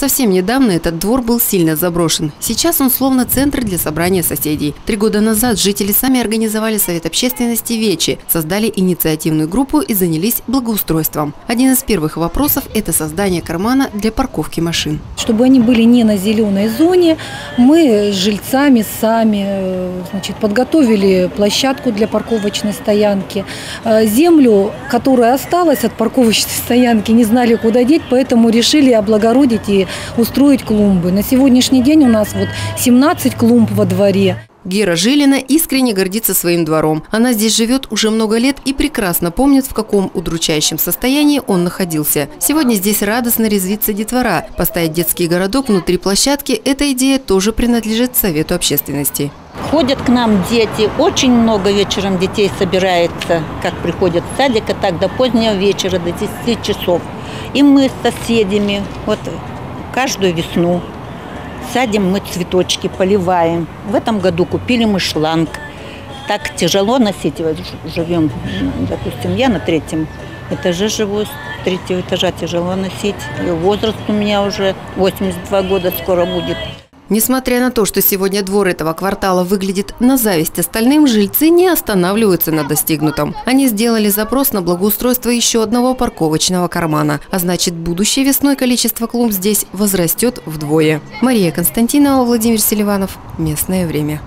Совсем недавно этот двор был сильно заброшен. Сейчас он словно центр для собрания соседей. Три года назад жители сами организовали Совет общественности «Вечи», создали инициативную группу и занялись благоустройством. Один из первых вопросов – это создание кармана для парковки машин. Чтобы они были не на зеленой зоне, мы с жильцами сами э, значит, подготовили площадку для парковочной стоянки. Э, Землю, которая осталась от парковочной стоянки, не знали, куда деть, поэтому решили облагородить и устроить клумбы. На сегодняшний день у нас вот 17 клумб во дворе. Гера Жилина искренне гордится своим двором. Она здесь живет уже много лет и прекрасно помнит, в каком удручающем состоянии он находился. Сегодня здесь радостно резвится детвора. Поставить детский городок внутри площадки – эта идея тоже принадлежит Совету общественности. Ходят к нам дети, очень много вечером детей собирается, как приходят в садик, и так до позднего вечера, до 10 часов. И мы с соседями вот каждую весну садим мы цветочки, поливаем. В этом году купили мы шланг. Так тяжело носить, вот живем, допустим, я на третьем этаже живу, с третьего этажа тяжело носить. И возраст у меня уже 82 года скоро будет. Несмотря на то, что сегодня двор этого квартала выглядит на зависть остальным, жильцы не останавливаются на достигнутом. Они сделали запрос на благоустройство еще одного парковочного кармана, а значит, будущей весной количество клумб здесь возрастет вдвое. Мария Константинова, Владимир Селиванов. Местное время.